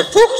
The